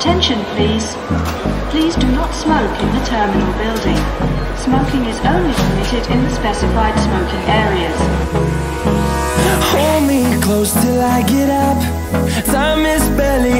Attention, please. Please do not smoke in the terminal building. Smoking is only permitted in the specified smoking areas. Hold me close till I get up. Time is barely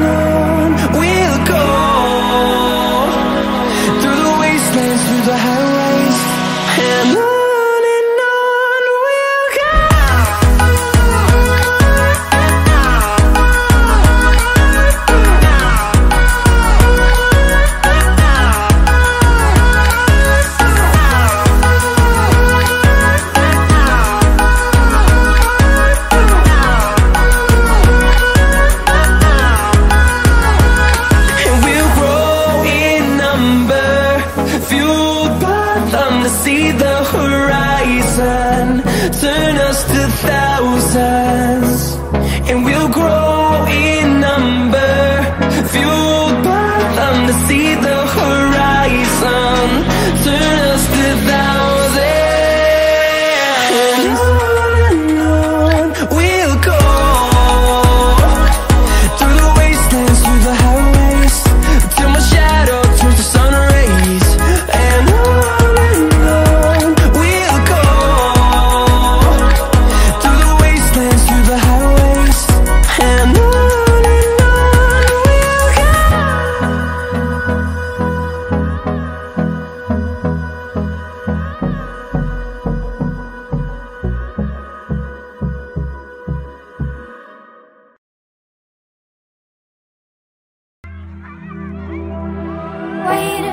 just a thousand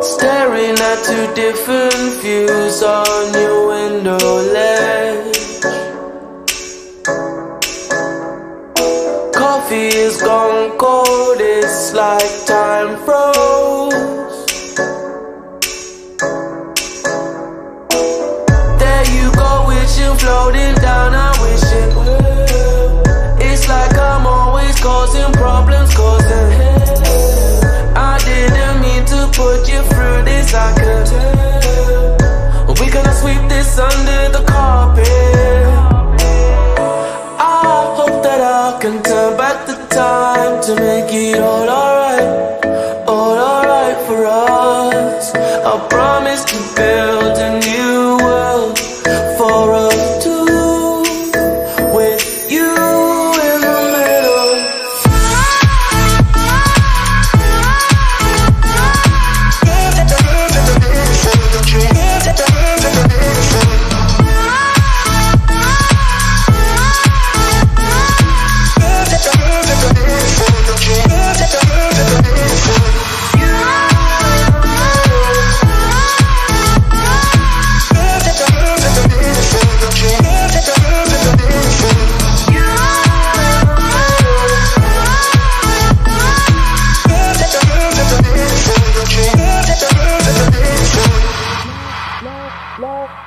Staring at two different views on your window ledge. Coffee is gone. under the carpet.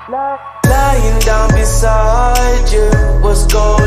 Lying down beside you what's going on?